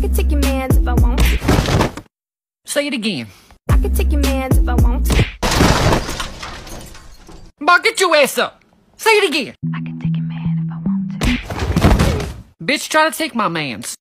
Could take your mans if I want to. Say it again. I could take your mans if I want to. Bob, get your ass up. Say it again. I could take your man if I want to. Bitch, try to take my mans.